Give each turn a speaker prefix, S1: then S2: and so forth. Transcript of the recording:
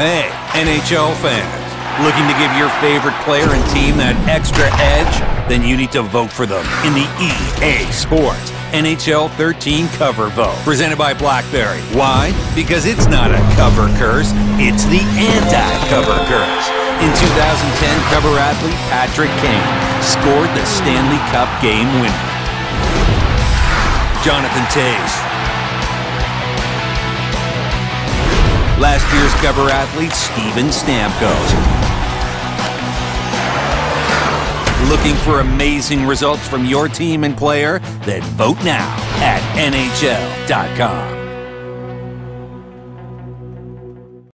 S1: Hey, NHL fans. Looking to give your favorite player and team that extra edge? Then you need to vote for them in the EA Sports NHL 13 Cover Vote. Presented by BlackBerry. Why? Because it's not a cover curse, it's the anti-cover curse. In 2010, cover athlete Patrick Kane scored the Stanley Cup game winner. Jonathan Toews last year's cover athlete, Steven Stamkos. Looking for amazing results from your team and player? Then vote now at NHL.com.